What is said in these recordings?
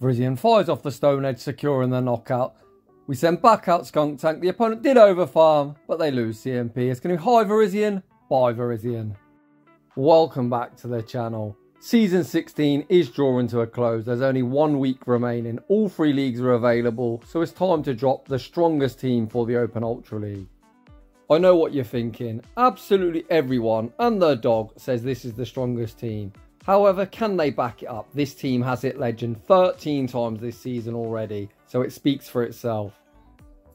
Virizion fires off the Stone Edge, securing the knockout. We send back out Skuntank. The opponent did over farm, but they lose CMP. It's going to be high Virizion, by Virizion. Welcome back to the channel. Season 16 is drawing to a close. There's only one week remaining. All three leagues are available, so it's time to drop the strongest team for the Open Ultra League. I know what you're thinking. Absolutely everyone and their dog says this is the strongest team. However, can they back it up? This team has hit legend 13 times this season already, so it speaks for itself.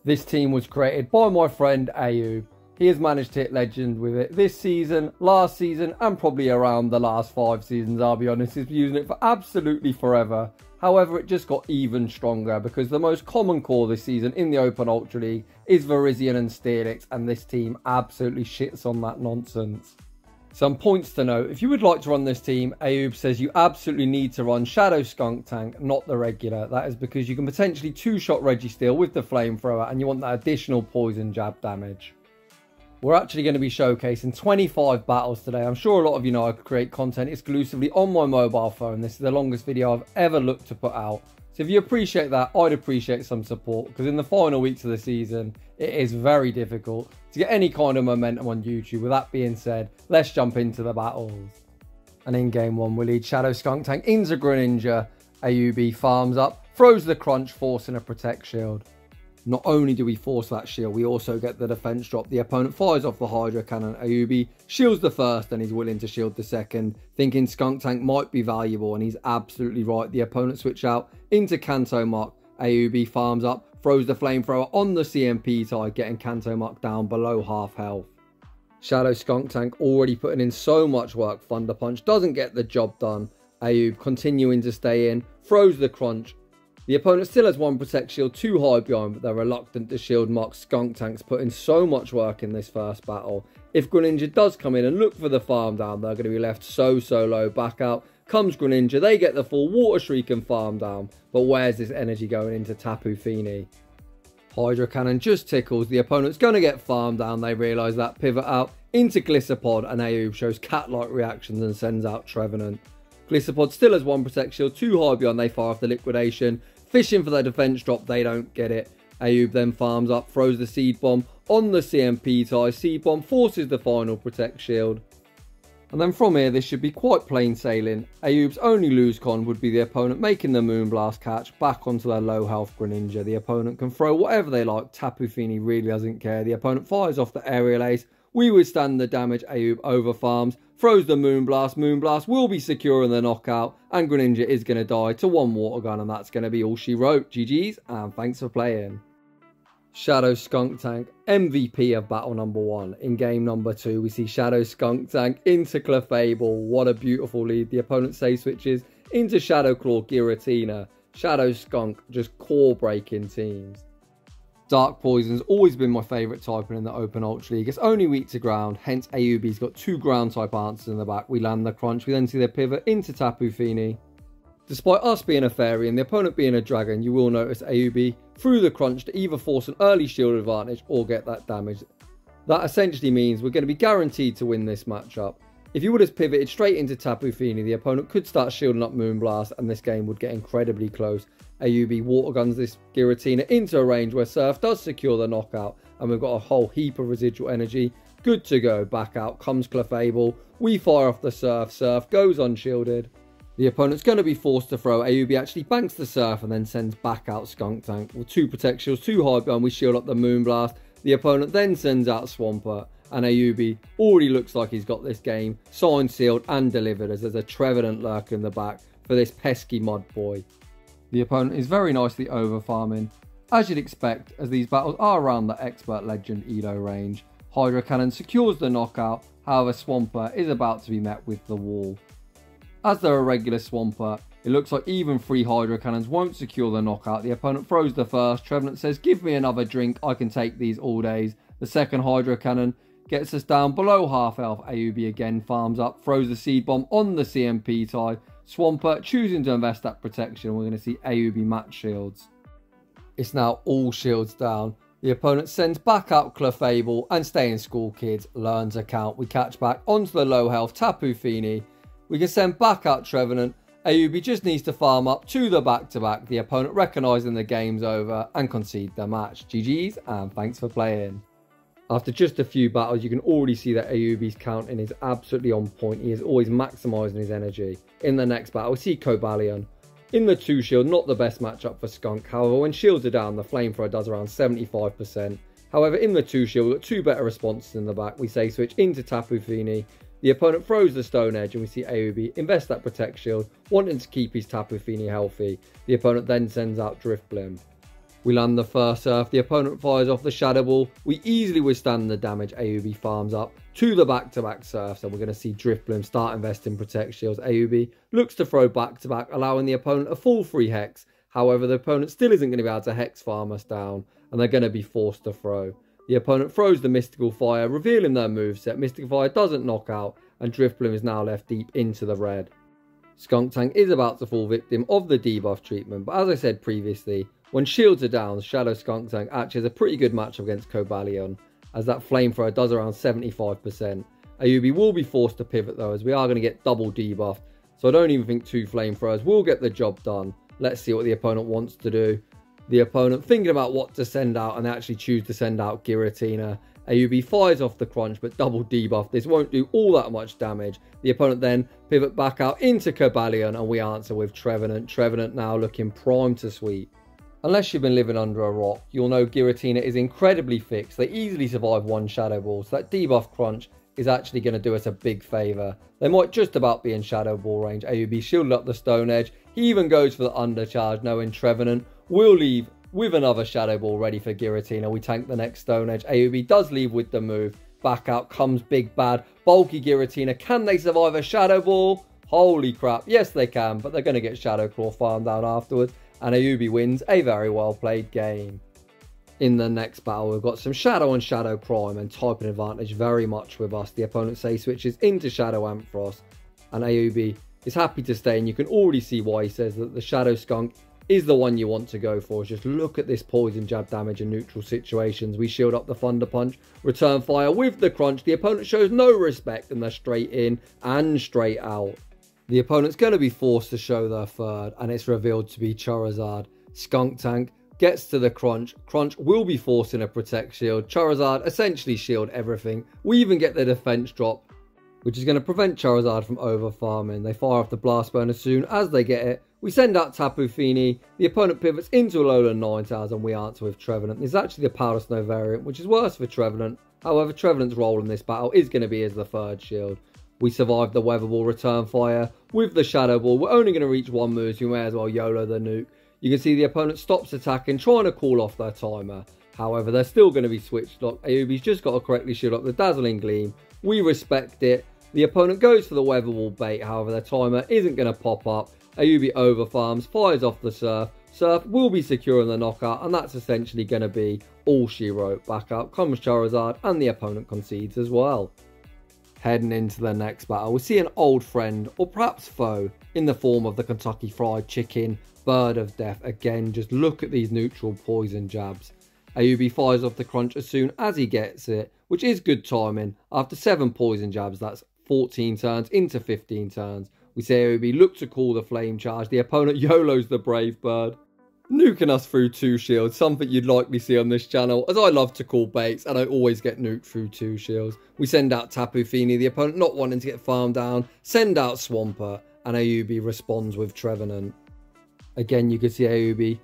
This team was created by my friend Ayoub. He has managed to hit legend with it this season, last season, and probably around the last five seasons, I'll be honest. He's using it for absolutely forever. However, it just got even stronger because the most common core this season in the Open Ultra League is Virizion and Steelix, and this team absolutely shits on that nonsense. Some points to note, if you would like to run this team, Ayoub says you absolutely need to run Shadow Skuntank, not the regular. That is because you can potentially two-shot Registeel with the Flamethrower and you want that additional poison jab damage. We're actually going to be showcasing 25 battles today. I'm sure a lot of you know I create content exclusively on my mobile phone. This is the longest video I've ever looked to put out. So if you appreciate that, I'd appreciate some support because in the final weeks of the season, it is very difficult to get any kind of momentum on YouTube. With that being said, let's jump into the battles. And in game one, we lead Shadow Skuntank into Greninja. Ayoub farms up, throws the crunch, forcing a Protect Shield. Not only do we force that shield, we also get the defense drop. The opponent fires off the Hydro Cannon. Ayubi shields the first and he's willing to shield the second, thinking Skuntank might be valuable, and he's absolutely right. The opponent switch out into Kanto Muk. Ayubi farms up, throws the flamethrower on the CMP tie, getting Kanto Muk down below half health. Shadow Skuntank already putting in so much work. Thunder Punch doesn't get the job done. Ayoub continuing to stay in, throws the crunch, the opponent still has one Protect Shield too high behind, but they're reluctant to shield Mark Skuntank's put in so much work in this first battle. If Greninja does come in and look for the farm down, they're going to be left so, so low. Back out comes Greninja, they get the full Water Shuriken and farm down, but where's this energy going into Tapu Fini? Hydro Cannon just tickles, the opponent's going to get farmed down, they realise that, pivot out into Golisopod, and Ayoub shows cat-like reactions and sends out Trevenant. Golisopod still has one Protect Shield, too high beyond, they fire off the Liquidation, Fishing for their defense drop, they don't get it. Ayoub then farms up, throws the seed bomb on the CMP tie. Seed bomb forces the final protect shield. And then from here, this should be quite plain sailing. Ayoub's only lose con would be the opponent making the Moonblast catch back onto their low health Greninja. The opponent can throw whatever they like. Tapu Fini really doesn't care. The opponent fires off the aerial ace. We withstand the damage. Ayoub over farms throws the Moonblast. Moonblast will be secure in the knockout, and Greninja is going to die to one Water Gun, and that's going to be all she wrote. GG's, and thanks for playing. Shadow Skuntank, MVP of battle number one. In game number two, we see Shadow Skuntank into Clefable. What a beautiful lead. The opponent save switches into Shadow Claw Giratina. Shadow Skunk just core breaking teams. Dark Poison's always been my favourite type in the Open Ultra League. It's only weak to ground, hence Ayoub's got two ground type answers in the back. We land the crunch, we then see the pivot into Tapu Fini. Despite us being a fairy and the opponent being a dragon, you will notice Ayoub through the crunch to either force an early shield advantage or get that damage. That essentially means we're going to be guaranteed to win this matchup. If you would have pivoted straight into Tapu Fini, the opponent could start shielding up Moonblast and this game would get incredibly close. Ayoub water guns this Giratina into a range where Surf does secure the knockout and we've got a whole heap of residual energy. Good to go. Back out comes Clefable. We fire off the Surf. Surf goes unshielded. The opponent's going to be forced to throw. Ayoub actually banks the Surf and then sends back out Skuntank. With two Protect Shields, two Hard Gun, we shield up the Moonblast. The opponent then sends out Swampert. And Ayubi already looks like he's got this game signed, sealed and delivered as there's a Trevenant lurk in the back for this pesky mud boy. The opponent is very nicely over farming, as you'd expect, as these battles are around the expert legend Elo range. Hydro Cannon secures the knockout, however Swampert is about to be met with the wall. As they're a regular Swampert, it looks like even three Hydro Cannons won't secure the knockout. The opponent throws the first, Trevenant says give me another drink, I can take these all days. The second Hydro Cannon gets us down below half health. Ayoub again farms up, throws the seed bomb on the CMP tie, Swampert choosing to invest that protection. We're going to see Ayoub match shields. It's now all shields down. The opponent sends back out Clefable and stay in school kids learns a count. We catch back onto the low health Tapu Fini. We can send back out Trevenant Ayoub just needs to farm up to the back-to-back, the opponent recognising the game's over and concede the match. GG's and thanks for playing. After just a few battles, you can already see that Ayoub's counting is absolutely on point. He is always maximising his energy. In the next battle, we see Cobalion. In the 2 shield, not the best matchup for Skunk. However, when shields are down, the flamethrower does around 75%. However, in the 2 shield, we've got two better responses in the back. We say switch into Tapu Fini. The opponent throws the Stone Edge and we see Ayoub invest that Protect Shield, wanting to keep his Tapu Fini healthy. The opponent then sends out Drifblim. We land the first surf, the opponent fires off the Shadow Ball. We easily withstand the damage Ayoub farms up to the back-to-back surf. So we're going to see Drifblim start investing Protect Shields. Ayoub looks to throw back-to-back, allowing the opponent a full free Hex. However, the opponent still isn't going to be able to Hex farm us down, and they're going to be forced to throw. The opponent throws the Mystical Fire, revealing their moveset. Mystical Fire doesn't knock out, and Drifblim is now left deep into the red. Skuntank is about to fall victim of the debuff treatment, but as I said previously, when shields are down, Shadow Skuntank actually has a pretty good matchup against Cobalion, as that flamethrower does around 75%. Ayoub will be forced to pivot though, as we are going to get double debuffed, so I don't even think two flamethrowers will get the job done. Let's see what the opponent wants to do the opponent thinking about what to send out and they actually choose to send out Giratina. Ayoub fires off the crunch but double debuff. This won't do all that much damage. The opponent then pivot back out into Cobalion and we answer with Trevenant. Trevenant now looking prime to sweep. Unless you've been living under a rock, you'll know Giratina is incredibly fixed. They easily survive one Shadow Ball, so that debuff crunch is actually going to do us a big favour. They might just about be in Shadow Ball range. Ayoub shielded up the Stone Edge. He even goes for the undercharge, knowing Trevenant will leave with another Shadow Ball ready for Giratina. We tank the next Stone Edge. Ayoub does leave with the move. Back out comes Big Bad. Bulky Giratina. Can they survive a Shadow Ball? Holy crap. Yes, they can, but they're going to get Shadow Claw farmed down afterwards. And Ayubi wins a very well played game. In the next battle, we've got some Shadow and Shadow Prime and typing advantage very much with us. The opponent say switches into Shadow Ampharos, and Ayubi is happy to stay. And you can already see why he says that the Shadow Skunk is the one you want to go for. Just look at this poison jab damage in neutral situations. We shield up the Thunder Punch, return fire with the crunch. The opponent shows no respect and they're straight in and straight out. The opponent's going to be forced to show their third and it's revealed to be Charizard. Skuntank gets to the crunch. Crunch will be forcing a protect shield. Charizard essentially shield everything. We even get the defense drop, which is going to prevent Charizard from over farming. They fire off the blast burn as soon as they get it. We send out Tapu Fini. The opponent pivots into Alolan Ninetales and we answer with Trevenant. This is actually the Powder Snow variant, which is worse for Trevenant. However, Trevenant's role in this battle is going to be as the third shield. We survive the Weather Ball return fire with the Shadow Ball. We're only going to reach one move, so we may as well YOLO the nuke. You can see the opponent stops attacking, trying to call off their timer. However, they're still going to be switched up. Ayubi's just got to correctly shield up the Dazzling Gleam. We respect it. The opponent goes for the Weather Ball bait, however, their timer isn't going to pop up. Ayubi over farms, fires off the Surf. Surf will be secure in the knockout, and that's essentially going to be all she wrote. Back up comes Charizard, and the opponent concedes as well. Heading into the next battle, we see an old friend, or perhaps foe, in the form of the Kentucky Fried Chicken, Bird of Death. Again, just look at these neutral poison jabs. Ayubi fires off the crunch as soon as he gets it, which is good timing. After 7 poison jabs, that's 14 turns into 15 turns. We see Ayubi look to call the flame charge. The opponent YOLOs the Brave Bird nuking us through two shields, something you'd likely see on this channel, as I love to call baits, and I always get nuked through two shields. We send out Tapu Fini, the opponent not wanting to get farmed down, send out Swampert, and Ayubi responds with Trevenant. Again, you can see Ayubi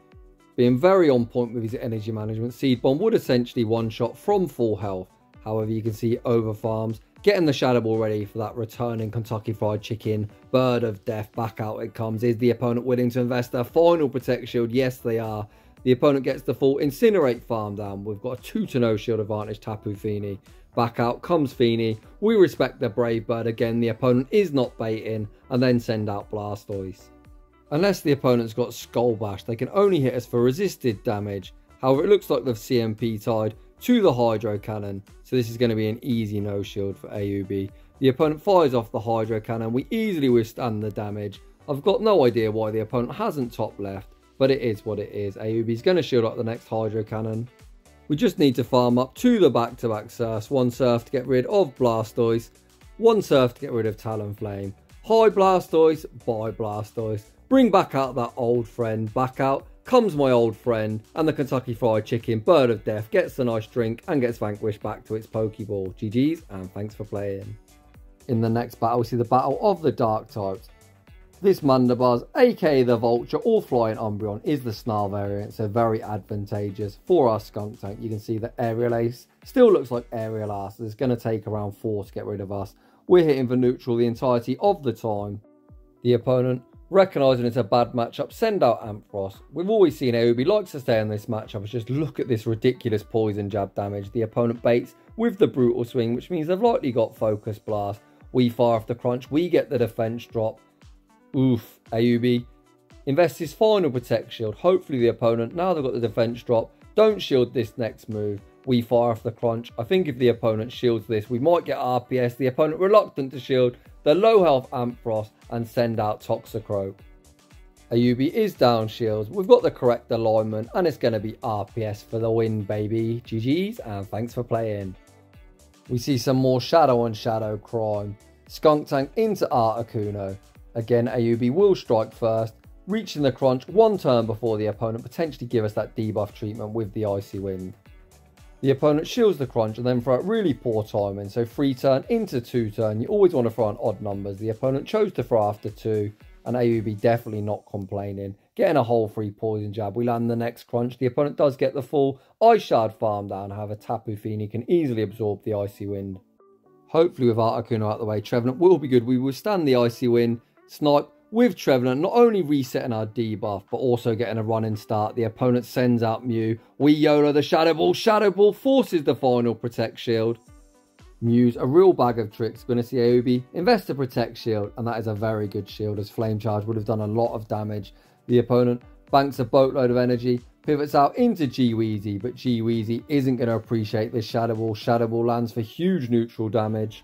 being very on point with his energy management. Seed Bomb would essentially one-shot from full health. However, you can see over farms Getting the Shadow Ball ready for that returning Kentucky Fried Chicken. Bird of Death back out it comes. Is the opponent willing to invest their final Protect Shield? Yes, they are. The opponent gets the full Incinerate farm down. We've got a 2 to no shield advantage, Tapu Fini. Back out comes Fini. We respect the Brave Bird again. The opponent is not baiting. And then send out Blastoise. Unless the opponent's got Skull Bash, they can only hit us for resisted damage. However, it looks like they've CMP tied to the Hydro Cannon. So this is going to be an easy no shield for Ayoub. The opponent fires off the Hydro Cannon. We easily withstand the damage. I've got no idea why the opponent hasn't top left, but it is what it is. Ayoub is going to shield up the next Hydro Cannon. We just need to farm up to the back-to-back. One Surf to get rid of Blastoise, one Surf to get rid of Talonflame. Hi Blastoise, bye Blastoise. Bring back out that old friend, back out comes my old friend, and the Kentucky Fried Chicken, Bird of Death, gets a nice drink and gets vanquished back to its Pokeball. GG's, and thanks for playing. In the next battle, we see the battle of the Dark types. This Mandibuzz, aka the Vulture or Flying Umbreon, is the Snarl variant, so very advantageous for our Skuntank. You can see that Aerial Ace still looks like Aerial Ass. It's going to take around 4 to get rid of us. We're hitting for neutral the entirety of the time. The opponent, recognising it's a bad matchup, send out Ampharos. We've always seen Aobi likes to stay in this matchup. Just look at this ridiculous poison jab damage. The opponent baits with the brutal swing, which means they've likely got focus blast. We fire off the crunch, we get the defense drop. Oof, Aobi invests his final protect shield. Hopefully the opponent, now they've got the defense drop, don't shield this next move. We fire off the crunch. I think if the opponent shields this, we might get RPS. The opponent reluctant to shield the low health Ampharos and send out Toxicroak. Aobi is down shields. We've got the correct alignment and it's going to be RPS for the win, baby. GG's and thanks for playing. We see some more shadow on shadow crime. Skuntank into Articuno. Again, Aobi will strike first, reaching the crunch one turn before the opponent potentially give us that debuff treatment with the Icy Wind. The opponent shields the crunch and then throw out really poor timing, so 3 turn into 2 turn, you always want to throw on odd numbers. The opponent chose to throw after 2, and Ayoub definitely not complaining. Getting a whole free poison jab, we land the next crunch. The opponent does get the full Ice Shard farm down, however Tapu Fini can easily absorb the Icy Wind. Hopefully with Articuno out the way, Trevenant will be good. We will stand the Icy Wind, Snipe with Trevenant, not only resetting our debuff, but also getting a running start. The opponent sends out Mew. We YOLO the Shadow Ball. Shadow Ball forces the final Protect Shield. Mew's a real bag of tricks. Going to see Aobi invest a Protect Shield, and that is a very good shield, as Flame Charge would have done a lot of damage. The opponent banks a boatload of energy, pivots out into G-Weezy, but G-Weezy isn't going to appreciate this Shadow Ball. Shadow Ball lands for huge neutral damage.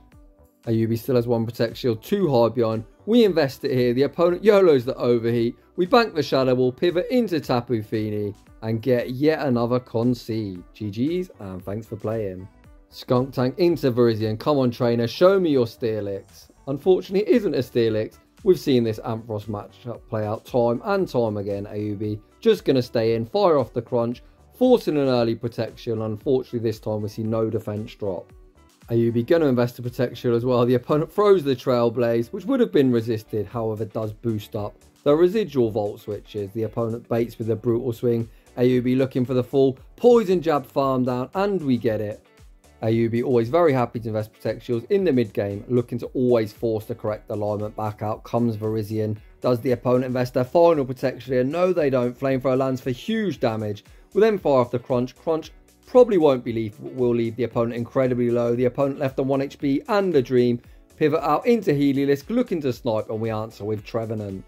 Aobi still has one Protect Shield, two beyond. We invest it here. The opponent YOLOs the overheat. We bank the Shadow Ball, pivot into Tapu Fini, and get yet another concede. GG's, and thanks for playing. Skuntank into Virizion. Come on, trainer, show me your Steelix. Unfortunately, it isn't a Steelix. We've seen this Ampharos matchup play out time and time again. Aobi just going to stay in, fire off the crunch, forcing an early protection. Unfortunately, this time we see no defense drop. Aobi going to invest a protection as well. The opponent throws the Trailblaze, which would have been resisted, however, does boost up the residual Volt switches. The opponent baits with a Brutal Swing. Aobi looking for the full Poison Jab farm down, and we get it. Aobi always very happy to invest Protect Shields in the mid game, looking to always force the correct alignment back out. Comes Virizion. Does the opponent invest their final protection here? No, they don't. Flamethrower lands for huge damage. We then fire off the Crunch. Crunch Probably won't be lethal, will leave the opponent incredibly low. The opponent left on 1 HP and a dream. Pivot out into Heliolisk, looking to snipe, and we answer with Trevenant.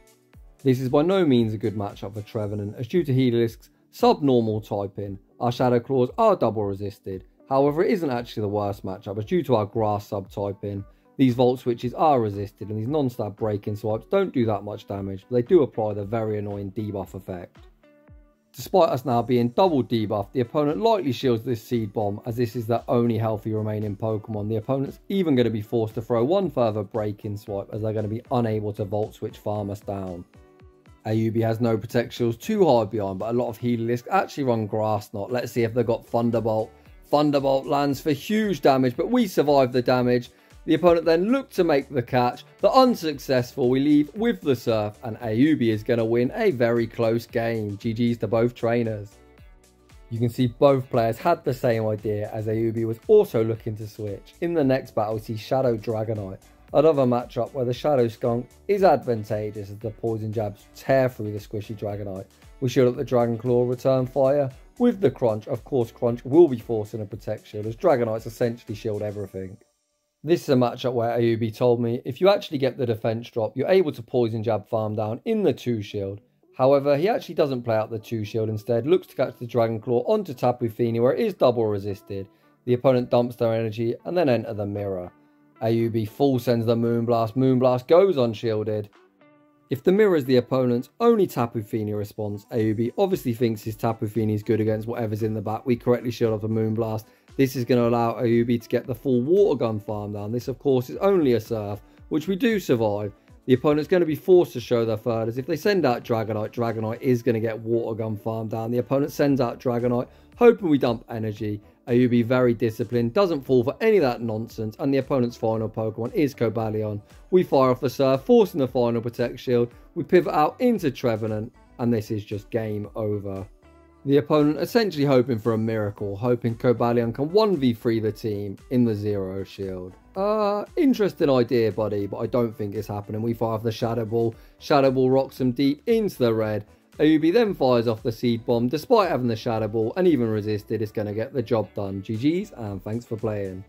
This is by no means a good matchup for Trevenant, as due to Heliolisk's subnormal typing, our Shadow Claws are double resisted. However, it isn't actually the worst matchup, as due to our Grass subtyping, these Volt Switches are resisted, and these non-stab breaking swipes don't do that much damage, but they do apply the very annoying debuff effect. Despite us now being double debuffed, the opponent likely shields this Seed Bomb as this is the only healthy remaining Pokemon. The opponent's even going to be forced to throw one further Breaking Swipe as they're going to be unable to Volt Switch farm us down. Aobi has no Protect Shields too hard behind, but a lot of Heliolisk actually run Grass Knot. Let's see if they've got Thunderbolt. Thunderbolt lands for huge damage, but we survive the damage the opponent then looked to make the catch. but unsuccessful, we leave with the surf, and Aobi is going to win a very close game. GG's to both trainers. You can see both players had the same idea as Aobi was also looking to switch. In the next battle, we see Shadow Dragonite. Another matchup where the Shadow Skunk is advantageous as the poison jabs tear through the squishy Dragonite. We shield up the Dragon Claw return fire with the Crunch. Of course, Crunch will be forcing a protection as Dragonites essentially shield everything. This is a matchup where Aobi told me if you actually get the defense drop, you're able to poison jab farm down in the 2 shield. However, he actually doesn't play out the 2 shield instead, looks to catch the Dragon Claw onto Tapu Fini where it is double resisted. The opponent dumps their energy and then enter the mirror. Aobi full sends the Moonblast, Moonblast goes unshielded. If the mirror is the opponent's only Tapu Fini response, Aobi obviously thinks his Tapu Fini is good against whatever's in the back. We correctly shield off the Moonblast this is going to allow Aobi to get the full water gun farm down. This, of course, is only a surf, which we do survive. the opponent's going to be forced to show their as if they send out Dragonite, Dragonite is going to get Water Gun farm down. The opponent sends out Dragonite, hoping we dump energy. Ayubi very disciplined, doesn't fall for any of that nonsense, and the opponent's final Pokemon is Cobalion. We fire off the Surf, forcing the final Protect Shield. We pivot out into Trevenant, and this is just game over. The opponent essentially hoping for a miracle, hoping Cobalion can 1v3 the team in the Zero Shield. Uh, interesting idea, buddy, but I don't think it's happening. We fire off the Shadow Ball. Shadow Ball rocks him deep into the red. Ayubi then fires off the Seed Bomb. Despite having the Shadow Ball and even resisted, it's going to get the job done. GG's and thanks for playing.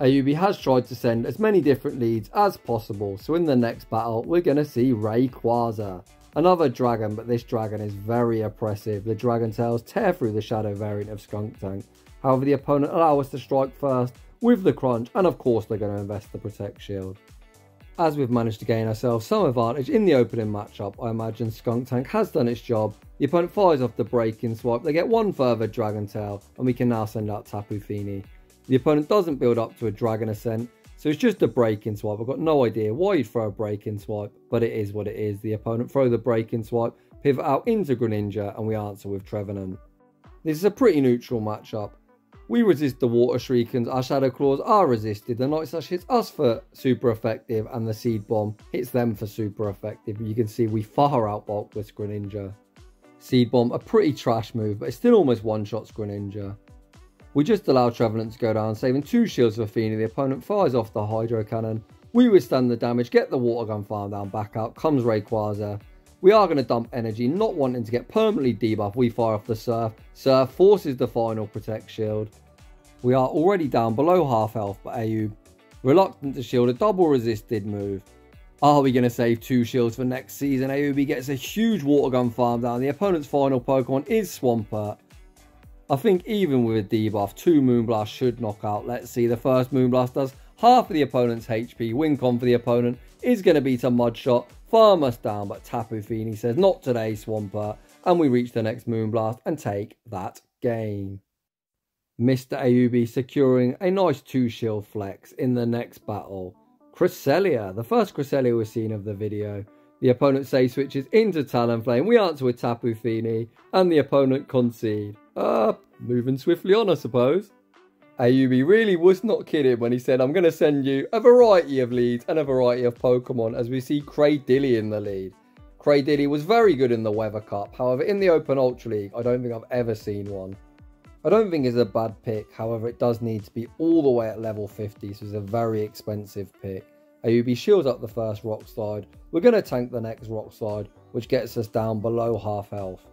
Ayubi has tried to send as many different leads as possible, so in the next battle, we're going to see Rayquaza. Another dragon, but this dragon is very oppressive. The Dragon Tails tear through the Shadow variant of Skuntank. However, the opponent allow us to strike first, with the crunch, and of course they're going to invest the Protect Shield. As we've managed to gain ourselves some advantage in the opening matchup, I imagine Skuntank has done its job. The opponent fires off the breaking swipe, they get one further Dragon Tail, and we can now send out Tapu Fini. The opponent doesn't build up to a Dragon Ascent, so it's just a breaking swipe. I've got no idea why you'd throw a breaking swipe, but it is what it is. The opponent throw the breaking swipe, pivot out into Greninja, and we answer with Trevenant. This is a pretty neutral matchup. We resist the Water Shurikens, our Shadow Claws are resisted, the Night Slash hits us for super effective, and the Seed Bomb hits them for super effective. You can see we far outbulk this Greninja. Seed Bomb, a pretty trash move, but it still almost one-shots Greninja. We just allow Trevenant to go down, saving two shields for Fini. The opponent fires off the Hydro Cannon. We withstand the damage, get the Water Gun farm down, back out, comes Rayquaza. We are going to dump energy, not wanting to get permanently debuff. We fire off the Surf. Surf forces the final Protect Shield. We are already down below half health, but Ayoub, reluctant to shield a double resisted move. Are we going to save two shields for next season? Ayoub gets a huge water gun farm down. The opponent's final Pokemon is Swampert. I think even with a debuff, two Moonblast should knock out. Let's see, the first Moonblast does half of the opponent's HP. Win con for the opponent is going to beat a Mudshot farm us down, but Tapu Fini says, not today, Swampert. And we reach the next Moonblast and take that game. Mr. Ayubi securing a nice two shield flex in the next battle. Cresselia, the first Cresselia we've seen of the video. The opponent say switches into Talonflame. We answer with Tapu Fini, and the opponent concede. Uh, moving swiftly on, I suppose. Ayubi really was not kidding when he said, I'm going to send you a variety of leads and a variety of Pokemon as we see Cradily in the lead. Cradily was very good in the Weather Cup, however, in the Open Ultra League, I don't think I've ever seen one. I don't think it's a bad pick, however, it does need to be all the way at level 50, so it's a very expensive pick. Ayubi shields up the first rock slide. We're going to tank the next rock slide, which gets us down below half health.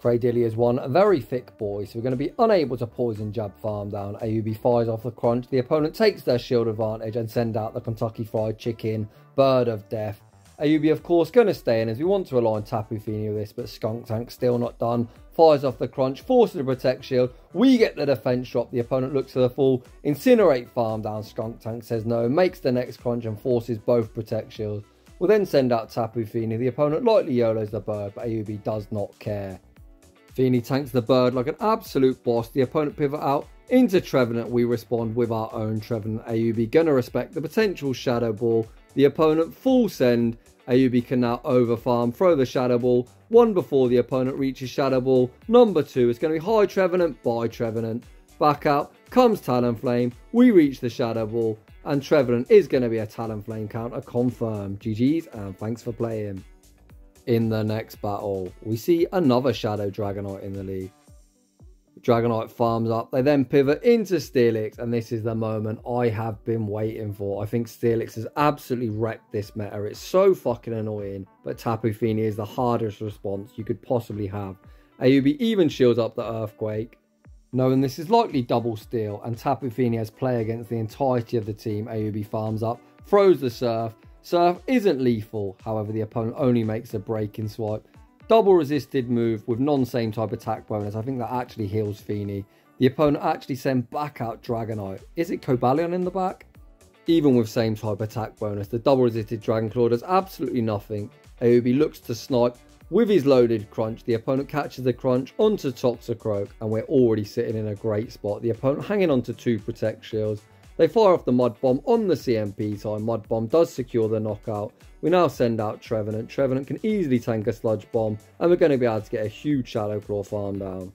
Cradily is one very thick boy, so we're going to be unable to poison jab farm down. Ayubi fires off the crunch. The opponent takes their shield advantage and send out the Kentucky Fried Chicken, Bird of Death. Ayubi, of course, going to stay in as we want to align Tapu Fini with this, but Skuntank still not done. Fires off the crunch, forces the protect shield. We get the defense drop. The opponent looks for the full. Incinerate farm down. Skuntank says no, makes the next crunch and forces both protect shields. We'll then send out Tapu Fini. The opponent lightly YOLOs the bird, but Ayubi does not care. Fini tanks the bird like an absolute boss. The opponent pivot out into Trevenant. We respond with our own Trevenant. Ayubi gonna respect the potential Shadow Ball. The opponent full send. Ayubi can now over farm, throw the Shadow Ball. One before the opponent reaches Shadow Ball. Number two is going to be High Trevenant by Trevenant. Back out comes Talonflame. We reach the Shadow Ball. And Trevenant is going to be a Talonflame counter confirmed. GG's and thanks for playing. In the next battle, we see another Shadow Dragonite in the league. Dragonite farms up. They then pivot into Steelix, and this is the moment I have been waiting for. I think Steelix has absolutely wrecked this meta. It's so fucking annoying, but Tapu Fini is the hardest response you could possibly have. Ayoub even shields up the Earthquake. Knowing this is likely double steal, and Tapu Fini has play against the entirety of the team, Ayoub farms up, throws the Surf, Surf isn't lethal, however, the opponent only makes a breaking swipe. Double resisted move with non same type attack bonus. I think that actually heals Fini. The opponent actually sent back out Dragonite. Is it Cobalion in the back? Even with same type attack bonus, the double resisted Dragon Claw does absolutely nothing. Aobi looks to snipe with his loaded crunch. The opponent catches the crunch onto Toxicroak, and we're already sitting in a great spot. The opponent hanging onto two protect shields. They fire off the Mud Bomb on the CMP time. Mud Bomb does secure the knockout. We now send out Trevenant. Trevenant can easily tank a Sludge Bomb, and we're going to be able to get a huge Shadow Claw farm down.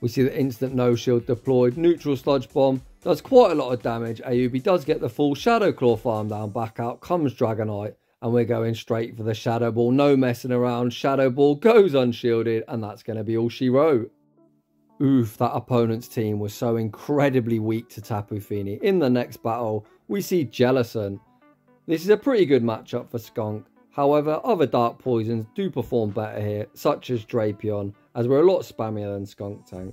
We see the instant no shield deployed. Neutral Sludge Bomb does quite a lot of damage. Ayubi does get the full Shadow Claw farm down. Back out comes Dragonite, and we're going straight for the Shadow Ball. No messing around. Shadow Ball goes unshielded, and that's going to be all she wrote. Oof, that opponent's team was so incredibly weak to Tapu Fini. In the next battle, we see Jellicent. This is a pretty good matchup for Skunk. However, other Dark Poisons do perform better here, such as Drapion, as we're a lot spammier than Skuntank.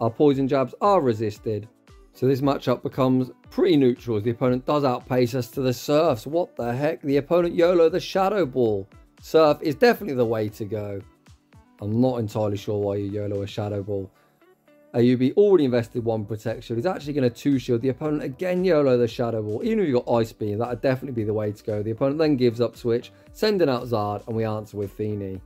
Our Poison Jabs are resisted, so this matchup becomes pretty neutral as the opponent does outpace us to the Surfs. What the heck? The opponent YOLO the Shadow Ball. Surf is definitely the way to go. I'm not entirely sure why you YOLO a Shadow Ball. Ayubi already invested one Protect Shield. He's actually going to two shield the opponent again YOLO the Shadow Ball. Even if you've got Ice Beam, that would definitely be the way to go. The opponent then gives up Switch, sending out Zard, and we answer with Fini.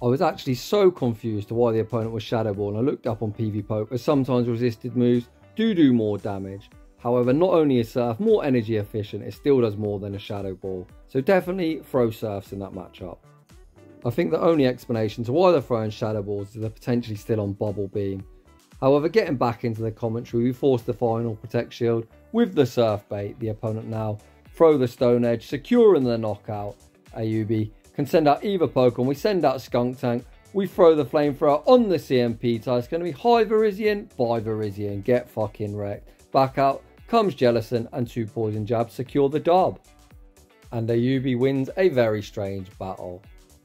I was actually so confused to why the opponent was Shadow Ball, and I looked up on PvPoke as sometimes resisted moves do do more damage. However, not only is Surf more energy efficient, it still does more than a Shadow Ball. So definitely throw Surfs in that matchup. I think the only explanation to why they're throwing Shadow Balls is they're potentially still on Bubble Beam. However, getting back into the commentary, we force the final Protect Shield with the Surf Bait. The opponent now throw the Stone Edge, securing the knockout. Ayubi can send out either Pokemon. We send out Skuntank. We throw the Flamethrower on the CMP tie. It's going to be High Virizion, by Virizion. Get fucking wrecked. Back out comes Jellicent and two Poison Jabs secure the dub. And Ayubi wins a very strange battle.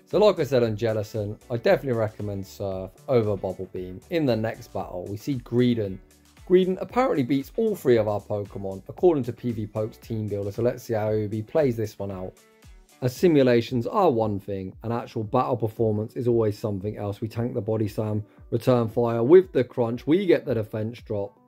So like I said on Jellicent, I definitely recommend Surf over Bubble Beam. In the next battle, we see Greedent. Greedent apparently beats all three of our Pokemon, according to PvPoke's team builder, so let's see how Ubi plays this one out. As simulations are one thing, and actual battle performance is always something else. We tank the body slam, return fire with the crunch, we get the defense drop.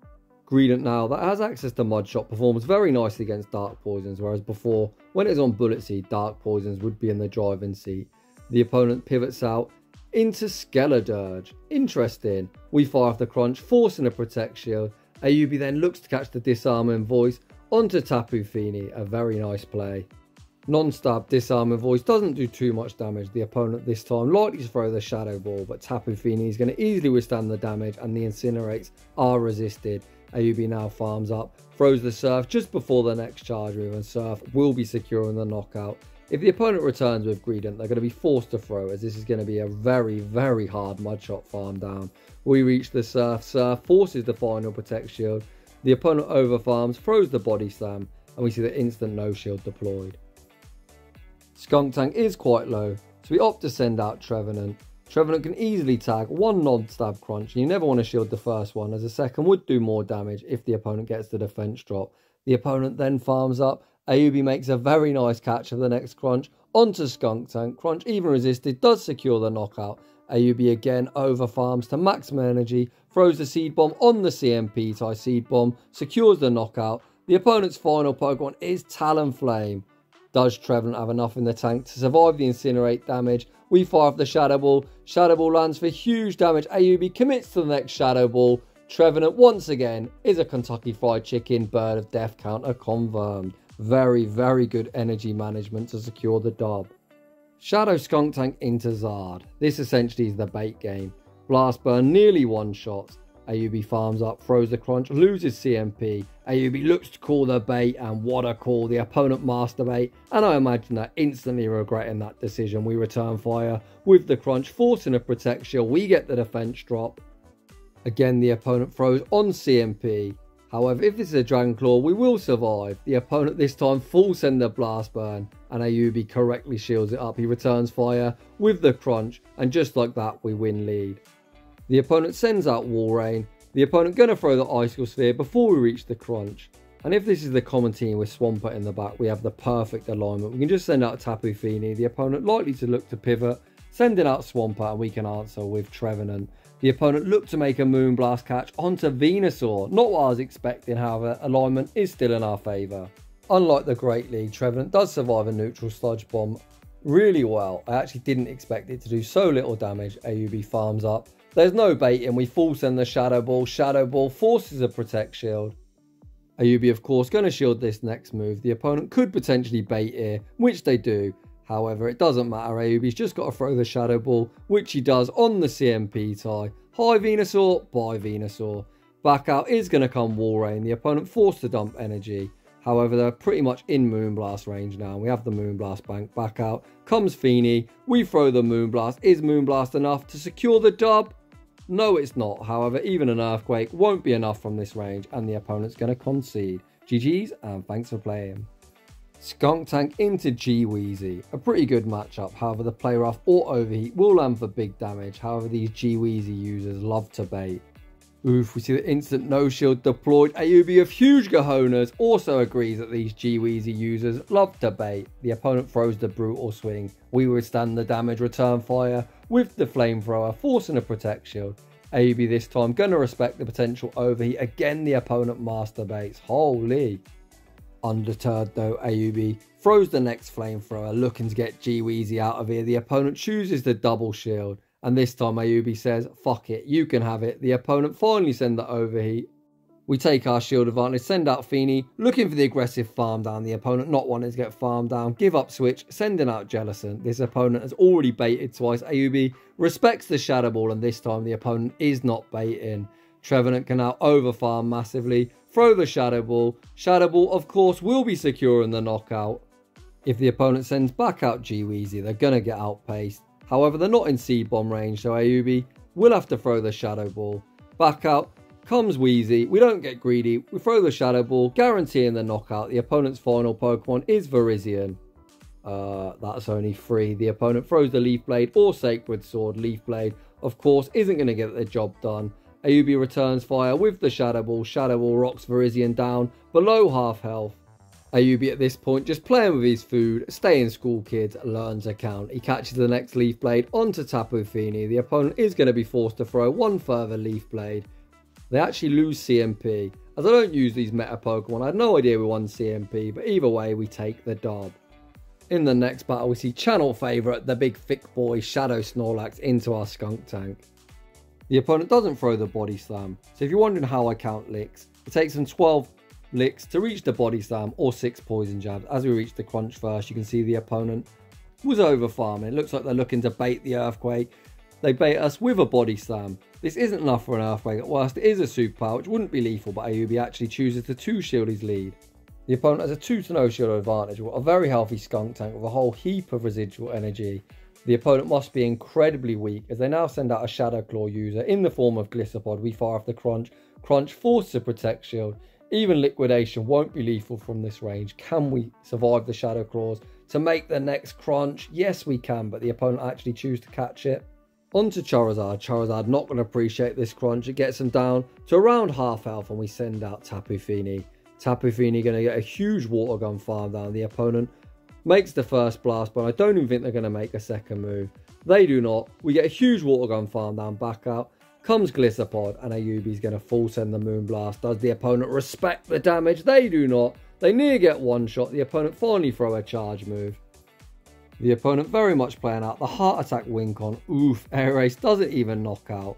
Greedent now that has access to Mud Shot performs very nicely against Dark Poisons, whereas before, when it was on Bullet Seed, Dark Poisons would be in the driving seat. The opponent pivots out into Skeledirge. Interesting. We fire off the crunch, forcing a protect shield. Ayubi then looks to catch the disarming voice onto Tapu Fini. A very nice play. Non-stab disarming voice doesn't do too much damage. The opponent this time likely to throw the shadow ball, but Tapu Fini is going to easily withstand the damage and the incinerates are resisted. Ayubi now farms up, throws the surf just before the next charge move and surf will be securing the knockout. If the opponent returns with Greedent, they're going to be forced to throw, as this is going to be a very, very hard Mudshot farm down. We reach the Surf. Surf forces the final Protect Shield. The opponent over farms, throws the Body Slam, and we see the instant No Shield deployed. Skuntank is quite low, so we opt to send out Trevenant. Trevenant can easily tag one non-stab crunch, and you never want to shield the first one, as the second would do more damage if the opponent gets the defense drop. The opponent then farms up Ayubi makes a very nice catch of the next crunch onto Skuntank. Crunch, even resisted, does secure the knockout. Ayubi again over farms to maximum energy, throws the Seed Bomb on the CMP tie Seed Bomb, secures the knockout. The opponent's final Pokemon is Talonflame. Does Trevenant have enough in the tank to survive the Incinerate damage? We fire off the Shadow Ball. Shadow Ball lands for huge damage. Ayubi commits to the next Shadow Ball. Trevenant once again is a Kentucky Fried Chicken Bird of Death counter confirmed. Very, very good energy management to secure the Dob. Shadow Skuntank into Zard. This essentially is the bait game. Blast Burn nearly one shots. Ayoub farms up, throws the crunch, loses CMP. Ayoub looks to call the bait, and what a call. The opponent master bait, and I imagine that instantly regretting that decision. We return fire with the crunch, forcing a protect shield. We get the defense drop. Again, the opponent throws on CMP. However, if this is a Dragon Claw, we will survive. The opponent this time full send the Blast Burn, and Ayubi correctly shields it up. He returns fire with the crunch, and just like that, we win lead. The opponent sends out Walrein. The opponent gonna throw the Icicle Spear before we reach the crunch. And if this is the common team with Swampert in the back, we have the perfect alignment. We can just send out Tapu Fini, the opponent likely to look to pivot, sending out Swampert, and we can answer with Trevenant. The opponent looked to make a Moonblast catch onto Venusaur. Not what I was expecting, however, alignment is still in our favour. Unlike the Great League, Trevenant does survive a neutral Sludge Bomb really well. I actually didn't expect it to do so little damage. Ayoub farms up. There's no baiting. We full send the Shadow Ball. Shadow Ball forces a Protect Shield. Ayubi of course going to shield this next move. The opponent could potentially bait here, which they do. However, it doesn't matter. Ayubi's just got to throw the Shadow Ball, which he does on the CMP tie. High Venusaur, by Venusaur. Back out is going to come Walrein. The opponent forced to dump energy. However, they're pretty much in Moonblast range now. We have the Moonblast bank back out. Comes Fini. We throw the Moonblast. Is Moonblast enough to secure the dub? No, it's not. However, even an Earthquake won't be enough from this range and the opponent's going to concede. GG's and thanks for playing. Skuntank into G-Weezy. A pretty good matchup, however the play rough or overheat will land for big damage, however these G-Weezy users love to bait. Oof, we see the instant no shield deployed. Ayubi of huge Gahonas also agrees that these G-Weezy users love to bait. The opponent throws the brutal swing. We withstand the damage return fire with the flamethrower, forcing a protect shield. Ayubi this time gonna respect the potential overheat. Again, the opponent master baits. Holy. Undeterred though, Ayoub throws the next flamethrower, looking to get G-Weezy out of here. The opponent chooses the double shield. And this time Ayoub says, fuck it, you can have it. The opponent finally send the overheat. We take our shield advantage, send out Fini, looking for the aggressive farm down. The opponent not wanting to get farmed down, give up switch, sending out Jellicent. This opponent has already baited twice. Ayoub respects the Shadow Ball and this time the opponent is not baiting. Trevenant can now overfarm massively, throw the Shadow Ball. Shadow Ball, of course, will be secure in the knockout. If the opponent sends back out G-Weezy, they're going to get outpaced. However, they're not in seed bomb range, so Ayubi will have to throw the Shadow Ball. Back out comes Wheezy. We don't get greedy. We throw the Shadow Ball, guaranteeing the knockout. The opponent's final Pokemon is Virizion. Uh, that's only three. The opponent throws the Leaf Blade or Sacred Sword. Leaf Blade, of course, isn't going to get the job done. Ayubi returns fire with the Shadow Ball. Shadow Ball rocks Virizion down below half health. Ayubi at this point just playing with his food, staying school kids, learns a count. He catches the next Leaf Blade onto Tapu Fini. The opponent is going to be forced to throw one further Leaf Blade. They actually lose CMP. As I don't use these meta Pokemon, I had no idea we won CMP, but either way, we take the dub. In the next battle, we see channel favourite, the big thick boy Shadow Snorlax into our Skuntank. The opponent doesn't throw the body slam, so if you're wondering how I count licks, it takes them 12 licks to reach the body slam or six poison jabs. As we reach the crunch first, you can see the opponent was over farming. It looks like they're looking to bait the earthquake. They bait us with a body slam. This isn't enough for an earthquake. At worst, it is a superpower, which wouldn't be lethal, but Ayubi actually chooses to two shield his lead. The opponent has a 2 to no shield advantage, with a very healthy Skuntank with a whole heap of residual energy. The opponent must be incredibly weak as they now send out a Shadow Claw user in the form of Golisopod. We fire off the Crunch. Crunch forces a Protect Shield. Even liquidation won't be lethal from this range. Can we survive the Shadow Claws to make the next crunch? Yes, we can, but the opponent actually choose to catch it. Onto Charizard. Charizard not going to appreciate this crunch. It gets him down to around half health and we send out Tapu Fini. Tapu Fini going to get a huge water gun farm down. The opponent makes the first blast, but I don't even think they're going to make a second move. They do not. We get a huge water gun farm down back out. Comes Golisopod and Ayubi's going to full send the Moonblast. Does the opponent respect the damage? They do not. They near get one shot. The opponent finally throw a charge move. The opponent very much playing out the heart attack wink on. Oof, Air Race doesn't even knock out.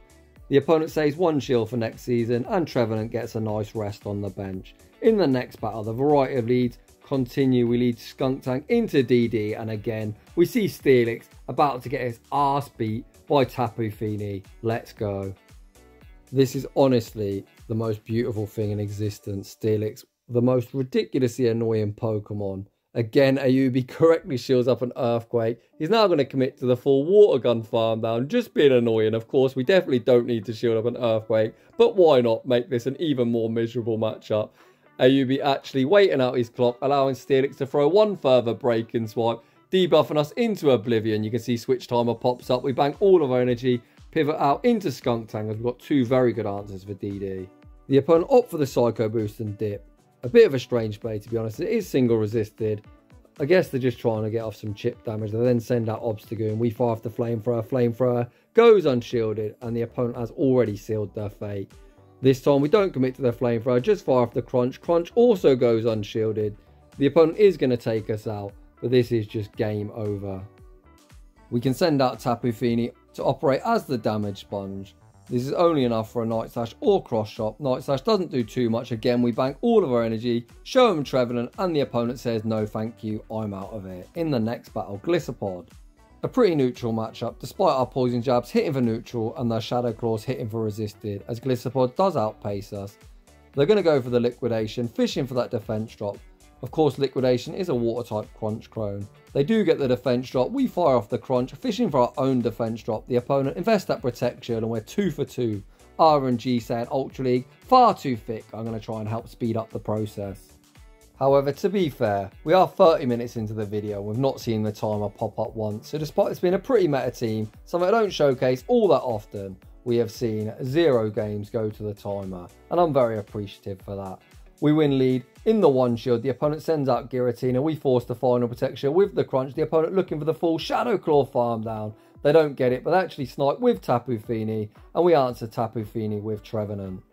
The opponent saves one shield for next season and Trevenant gets a nice rest on the bench. In the next battle, the variety of leads continue. We lead Skuntank into DD and again we see Steelix about to get his ass beat by Tapu Fini. Let's go. This is honestly the most beautiful thing in existence. Steelix, the most ridiculously annoying Pokemon. Again, Ayubi correctly shields up an Earthquake. He's now going to commit to the full Water Gun farm down, just being annoying. Of course, we definitely don't need to shield up an Earthquake, but why not make this an even more miserable matchup? Ayubi actually waiting out his clock, allowing Steelix to throw one further Breaking Swipe, debuffing us into Oblivion. You can see Switch Timer pops up. We bank all of our energy, pivot out into Skuntank as we've got two very good answers for DD. The opponent opt for the Psycho Boost and dip. A bit of a strange play to be honest. It is single resisted. I guess they're just trying to get off some chip damage. They then send out Obstagoon. We fire off the Flamethrower. Flamethrower goes unshielded and the opponent has already sealed their fate. This time we don't commit to the flamethrower, just fire off the crunch. Crunch also goes unshielded. The opponent is going to take us out, but this is just game over. We can send out Tapu Fini to operate as the damage sponge. This is only enough for a Night Slash or Cross Chop. Night Slash doesn't do too much. Again, we bank all of our energy, show him Trevenant, and the opponent says, no thank you, I'm out of here. In the next battle, Golisopod. A pretty neutral matchup, despite our poison jabs hitting for neutral and their shadow claws hitting for resisted, as Golisopod does outpace us. They're going to go for the liquidation, fishing for that defense drop. Of course, liquidation is a water type crunch clone. They do get the defense drop, we fire off the crunch, fishing for our own defense drop. The opponent invests that protection and we're two for two. RNG saying Ultra League, far too thick. I'm going to try and help speed up the process. However, to be fair, we are 30 minutes into the video and we've not seen the timer pop up once. So despite this being a pretty meta team, something I don't showcase all that often, we have seen zero games go to the timer, and I'm very appreciative for that. We win lead in the one shield. The opponent sends out Giratina. We force the final protection with the crunch. The opponent looking for the full Shadow Claw farm down. They don't get it, but actually snipe with Tapu Fini, and we answer Tapu Fini with Trevenant.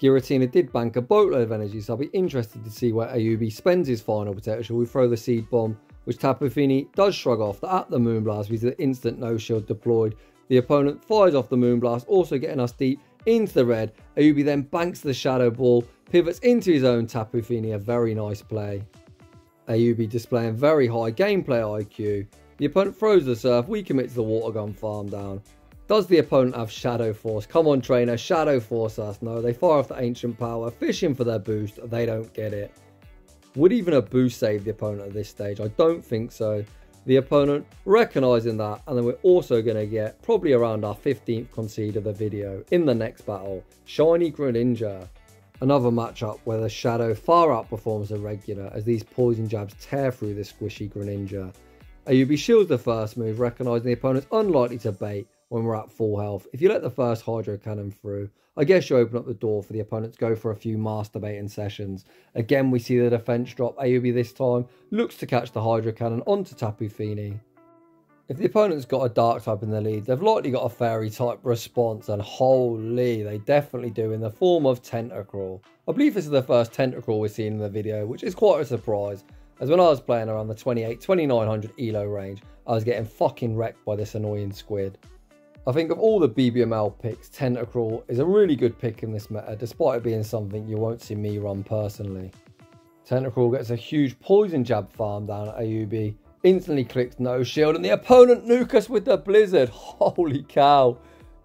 Giratina did bank a boatload of energy, so I'll be interested to see where Ayubi spends his final protection. We throw the Seed Bomb, which Tapu Fini does shrug off at the Moonblast with the instant no shield deployed. The opponent fires off the Moonblast, also getting us deep into the red. Ayubi then banks the Shadow Ball, pivots into his own Tapu Fini, a very nice play. Ayubi displaying very high gameplay IQ. The opponent throws the surf, we commit to the water gun farm down. Does the opponent have Shadow Force? Come on trainer, Shadow Force us. No, they fire off the Ancient Power, fishing for their boost, they don't get it. Would even a boost save the opponent at this stage? I don't think so the opponent, recognizing that, and then we're also going to get probably around our 15th concede of the video in the next battle, Shiny Greninja. Another matchup where the Shadow far outperforms the regular as these poison jabs tear through the squishy Greninja. Ayubi shields the first move, recognizing the opponent's unlikely to bait when we're at full health. If you let the first Hydro Cannon through, I guess you open up the door for the opponent to go for a few masturbating sessions. Again, we see the defense drop. Ayoub this time looks to catch the Hydro Cannon onto Tapu Fini. If the opponent's got a dark type in the lead, they've likely got a fairy type response, and holy, they definitely do in the form of Tentacruel. I believe this is the first Tentacruel we're seeing in the video, which is quite a surprise, as when I was playing around the 28 2900 ELO range, I was getting fucking wrecked by this annoying squid. I think of all the BBML picks, Tentacruel is a really good pick in this meta, despite it being something you won't see me run personally. Tentacruel gets a huge poison jab farm down at Ayoub, instantly clicks no shield, and the opponent nuke with the blizzard. Holy cow.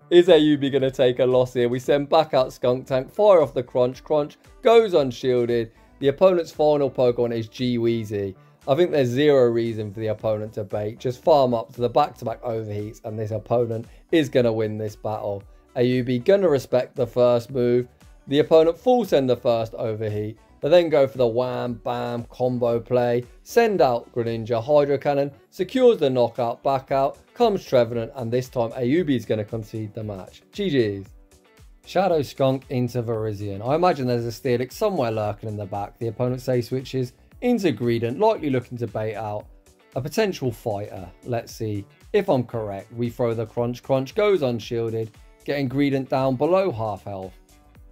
Is Ayoub going to take a loss here? We send back out Skuntank, fire off the crunch, crunch goes unshielded. The opponent's final Pokemon is G-Weezy. I think there's zero reason for the opponent to bait. Just farm up to the back-to-back overheats and this opponent is going to win this battle. Ayubi going to respect the first move. The opponent full send the first overheat. They then go for the wham bam combo play. Send out Greninja Hydro Cannon. Secures the knockout back out. Comes Trevenant and this time Ayubi is going to concede the match. GG's. Shadow Skunk into Virizion. I imagine there's a Steelix somewhere lurking in the back. The opponent say switches into Greedent, likely looking to bait out a potential fighter. Let's see if I'm correct. We throw the crunch, crunch goes unshielded, getting Greedent down below half health.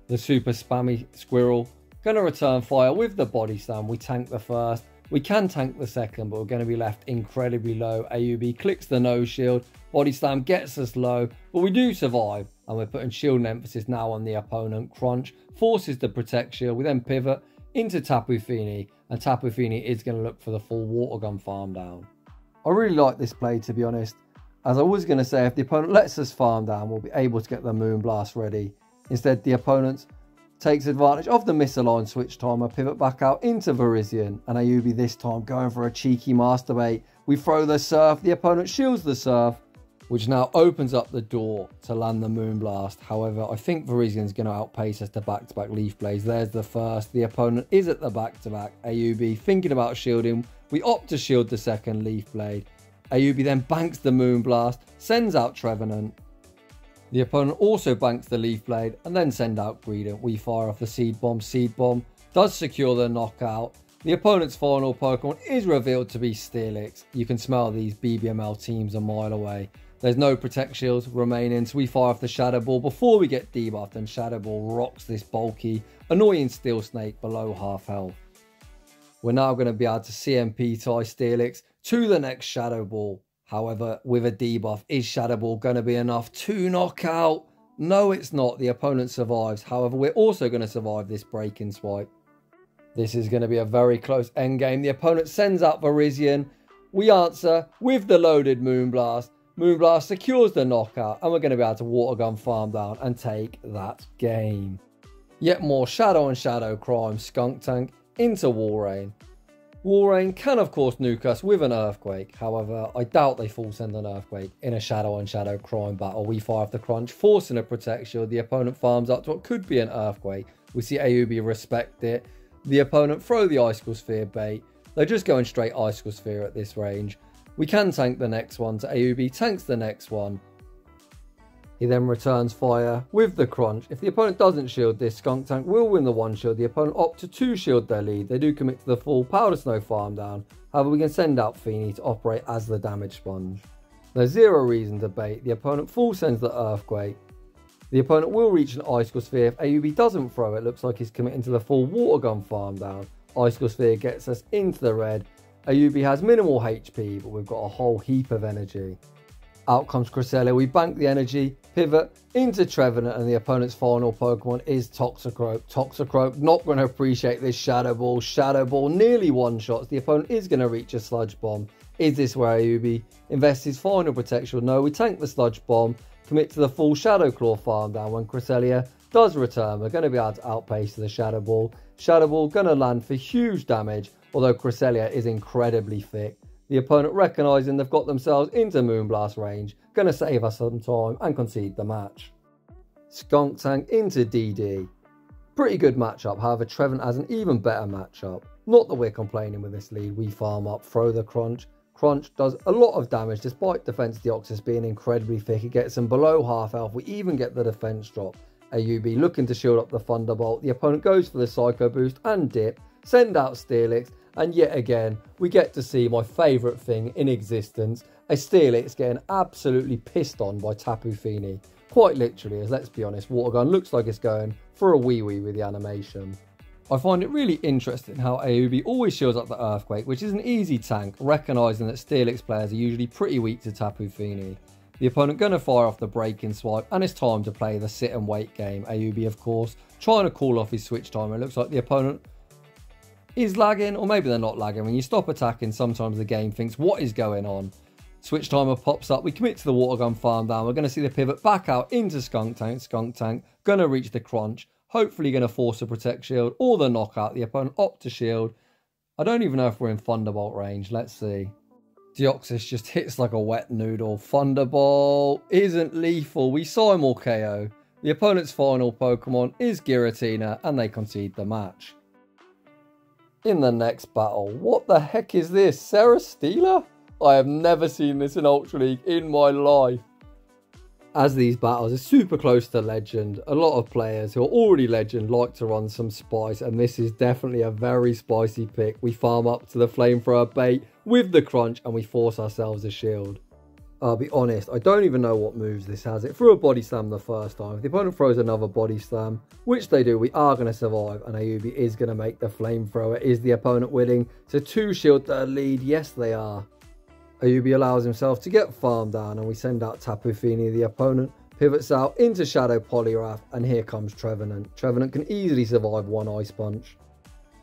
The super spammy squirrel gonna return fire with the body slam. We tank the first. We can tank the second, but we're to be left incredibly low. Ayoub clicks the no shield. Body slam gets us low, but we do survive. And we're putting shield and emphasis now on the opponent. Crunch forces the protect shield. We then pivot into Tapu Fini and Tapu Fini is going to look for the full water gun farm down. I really like this play to be honest. As I was going to say, if the opponent lets us farm down, we'll be able to get the Moonblast ready. Instead, the opponent takes advantage of the misaligned switch timer, pivot back out into Virizion, and Ayubi this time going for a cheeky masturbate. We throw the surf, the opponent shields the surf, which now opens up the door to land the Moonblast. However, I think Virizion's going to outpace us to back-to-back Leaf Blades. There's the first. The opponent is at the back-to-back. Ayoub thinking about shielding. We opt to shield the second Leaf Blade. Ayubi then banks the Moonblast, sends out Trevenant. The opponent also banks the Leaf Blade and then send out Greedent. We fire off the Seed Bomb. Seed Bomb does secure the knockout. The opponent's final Pokemon is revealed to be Steelix. You can smell these BBML teams a mile away. There's no protect shields remaining, so we fire off the Shadow Ball before we get debuffed, and Shadow Ball rocks this bulky, annoying Steel Snake below half health. We're now going to be able to CMP tie Steelix to the next Shadow Ball. However, with a debuff, is Shadow Ball going to be enough to knock out No, it's not. The opponent survives. However, we're also going to survive this breaking swipe. This is going to be a very close endgame. The opponent sends out Virizion. We answer with the loaded Moonblast. Moonblast secures the knockout, and we're going to be able to water gun farm down and take that game. Yet more Shadow and Shadow crime Skuntank into Walrein. Walrein can of course nuke us with an Earthquake, however I doubt they full send an Earthquake in a Shadow and Shadow crime battle. We fire off the crunch, forcing a Protect Shield, the opponent farms up to what could be an Earthquake. We see Aobi respect it, the opponent throw the Icicle Spear bait, they're just going straight Icicle Spear at this range. We can tank the next one, so Aobi tanks the next one, he then returns fire with the crunch. If the opponent doesn't shield this, Skuntank will win the one shield. The opponent opt to two shield their lead. They do commit to the full Powder Snow farm down. However, we can send out Fini to operate as the damage sponge. There's zero reason to bait. The opponent full sends the Earthquake. The opponent will reach an Icicle Spear. If Ayoub doesn't throw it, looks like he's committing to the full Water Gun farm down. Icicle Spear gets us into the red. Aobi has minimal HP, but we've got a whole heap of energy. Out comes Cresselia. We bank the energy, pivot into Trevenant, and the opponent's final Pokemon is Toxicroak. Toxicroak not going to appreciate this Shadow Ball. Shadow Ball nearly one shots. The opponent is going to reach a Sludge Bomb. Is this where Aobi invests his final protection? No, we tank the Sludge Bomb, commit to the full Shadow Claw farm down when Cresselia does return. We're going to be able to outpace the Shadow Ball. Shadow Ball going to land for huge damage, although Cresselia is incredibly thick. The opponent recognising they've got themselves into Moonblast range, going to save us some time and concede the match. Skuntank into DD. Pretty good matchup, however Trevenant has an even better matchup. Not that we're complaining with this lead, we farm up, throw the crunch. Crunch does a lot of damage despite Defense Deoxys being incredibly thick. It gets them below half health. We even get the defense drop. Aobi looking to shield up the Thunderbolt. The opponent goes for the Psycho Boost and dip. Send out Steelix and yet again, we get to see my favourite thing in existence, a Steelix getting absolutely pissed on by Tapu Fini. Quite literally, as let's be honest, Watergun looks like it's going for a wee wee with the animation. I find it really interesting how Aobi always shields up the Earthquake, which is an easy tank, recognising that Steelix players are usually pretty weak to Tapu Fini. The opponent gonna fire off the breaking swipe, and it's time to play the sit and wait game. Aobi, of course, trying to call off his switch timer. It looks like the opponent is lagging, or maybe they're not lagging. When you stop attacking, sometimes the game thinks, what is going on? Switch timer pops up. We commit to the water gun farm down. We're going to see the pivot back out into Skuntank. Skunk Tank going to reach the crunch. Hopefully going to force a protect shield or the knockout. The opponent opt to shield. I don't even know if we're in Thunderbolt range. Let's see. Deoxys just hits like a wet noodle. Thunderbolt isn't lethal. We Simul KO. The opponent's final Pokemon is Giratina and they concede the match in the next battle. What the heck is this? Sarah Steeler? I have never seen this in Ultra League in my life. As these battles are super close to legend, a lot of players who are already legend like to run some spice, and this is definitely a very spicy pick. We farm up to the flamethrower bait with the crunch, and we force ourselves a shield. I'll be honest, I don't even know what moves this has. It threw a body slam the first time. If the opponent throws another body slam, which they do, we are going to survive. And Aobi is going to make the flamethrower. Is the opponent willing to two shield their lead? Yes, they are. Aobi allows himself to get farmed down and we send out Tapu Fini. The opponent pivots out into Shadow Poliwrath and here comes Trevenant. Trevenant can easily survive one Ice Punch.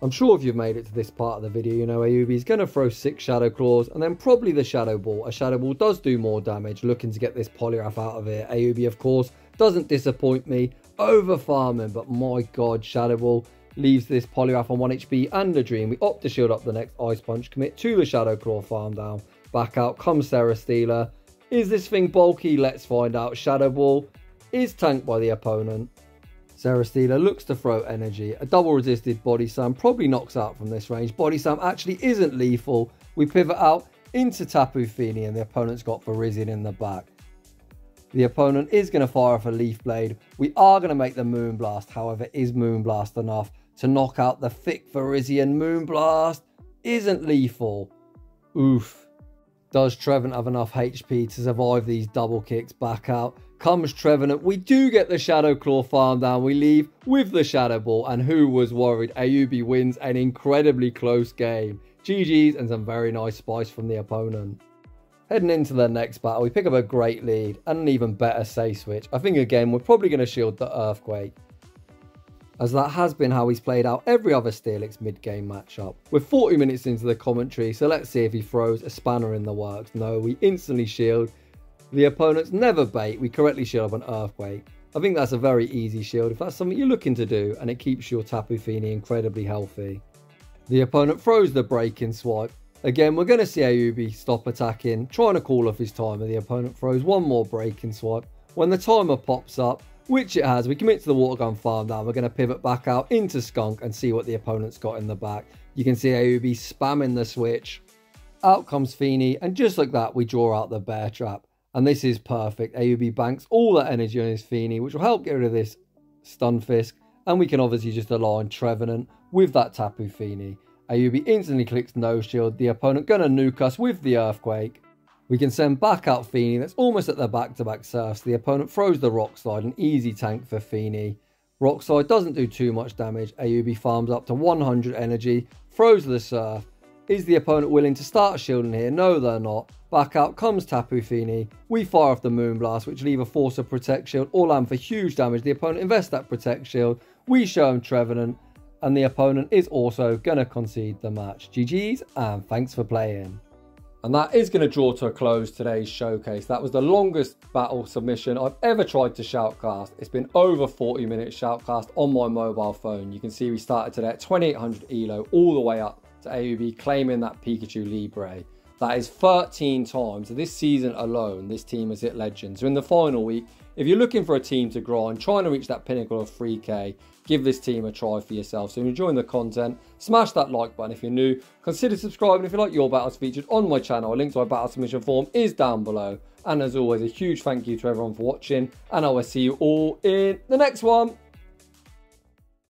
I'm sure if you've made it to this part of the video, you know Aobi is going to throw six Shadow Claws and then probably the Shadow Ball. A Shadow Ball does do more damage, looking to get this Poliwrath out of here. Aobi, of course, doesn't disappoint me. Over farming, but my god, Shadow Ball leaves this Poliwrath on 1 HP and a Dream. We opt to shield up the next Ice Punch, commit to the Shadow Claw farm down. Back out comes Sarah Steeler. Is this thing bulky? Let's find out. Shadow Ball is tanked by the opponent. Sarah Steeler looks to throw energy. A double resisted Body Slam probably knocks out from this range. Body Slam actually isn't lethal. We pivot out into Tapu Fini and the opponent's got Virizion in the back. The opponent is going to fire off a Leaf Blade. We are going to make the Moonblast. However, is Moonblast enough to knock out the thick Virizion Moonblast? Isn't lethal. Oof. Does Trevenant have enough HP to survive these double kicks back out? Comes Trevenant. We do get the Shadow Claw farm down. We leave with the Shadow Ball. And who was worried? Aobi wins an incredibly close game. GG's and some very nice spice from the opponent. Heading into the next battle, we pick up a great lead and an even better say switch. I think again, we're probably going to shield the Earthquake as that has been how he's played out every other Steelix mid-game matchup. We're 40 minutes into the commentary, so let's see if he throws a spanner in the works. No, we instantly shield. The opponents never bait, we correctly shield up an Earthquake. I think that's a very easy shield if that's something you're looking to do and it keeps your Tapu Fini incredibly healthy. The opponent throws the breaking swipe. Again, we're going to see Aobi stop attacking, trying to call off his timer. The opponent throws one more breaking swipe. When the timer pops up, which it has. We commit to the water gun farm now. We're going to pivot back out into Skunk and see what the opponent's got in the back. You can see Aobi spamming the switch. Out comes Fini, and just like that, we draw out the bear trap. And this is perfect. Ayoub banks all that energy on his Fini, which will help get rid of this Stunfisk. And we can obviously just align Trevenant with that Tapu Fini. Ayoub instantly clicks no shield. The opponent gonna nuke us with the Earthquake. We can send back out Fini, that's almost at their back-to-back surfs. The opponent throws the Rock Slide, an easy tank for Fini. Rock Slide doesn't do too much damage. Ayoub farms up to 100 energy, throws the surf. Is the opponent willing to start shielding here? No, they're not. Back out comes Tapu Fini. We fire off the Moonblast, which leave a force of Protect Shield or land for huge damage. The opponent invests that Protect Shield. We show him Trevenant, and the opponent is also going to concede the match. GG's, and thanks for playing. And that is going to draw to a close today's showcase. That was the longest battle submission I've ever tried to shoutcast. It's been over 40 minutes shoutcast on my mobile phone. You can see we started today at 2800 ELO all the way up to Aobi claiming that Pikachu Libre. That is 13 times. This season alone, this team has hit legends. So in the final week, if you're looking for a team to grind, trying to reach that pinnacle of 3K, give this team a try for yourself. So if you're enjoying the content, smash that like button if you're new. Consider subscribing if you like your battles featured on my channel. A link to my battle submission form is down below. And as always, a huge thank you to everyone for watching. And I will see you all in the next one.